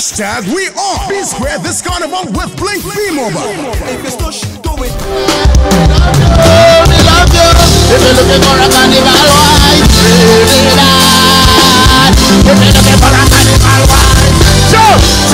Hashtag we are P Square this carnival with Blink bmobile. If you stush, do it. me love you. If you're looking for a carnival wine, really that. If you're looking for a carnival wine, so,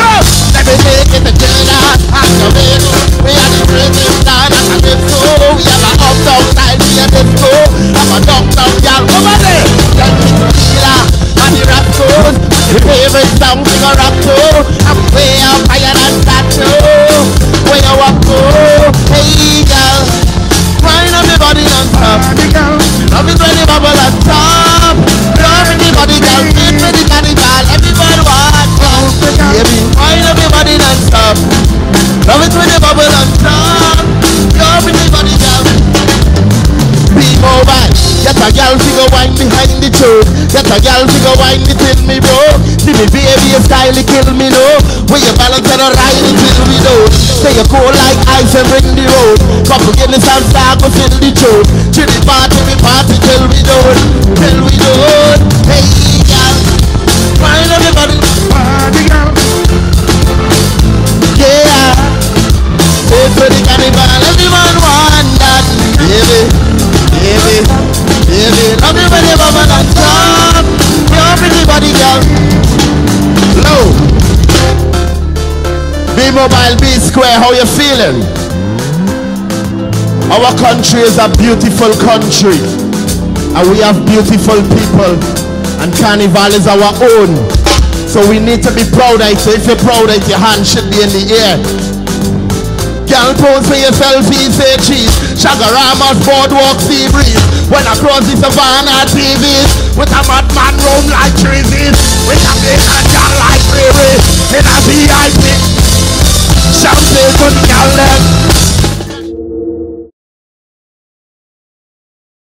so, let me take it to Jeddah, Activate. We are the greatest land at a disco. We have a uptown style, we are disco. I'm a downtown girl over there. Tell me tequila and the rap code. Your favorite song, we go rap to. I'm way Get a girl to go wine it in me, bro. See me baby, your style it kill me, no. When you balance and a ride it till we do. Say you cold like ice and bring the road. Couple Guinness and star go fill the throat. Till the party, we party till we do it. Till we do Mobile, B square. How you feeling? Our country is a beautiful country, and we have beautiful people, and carnival is our own. So we need to be proud of it. So if you're proud of it, your hand should be in the air. Girl, pose for your selfie, say cheese. Chaguaramas, boardwalk, sea breeze. When I cross the savannah TVs, with a madman roam like trees. With a big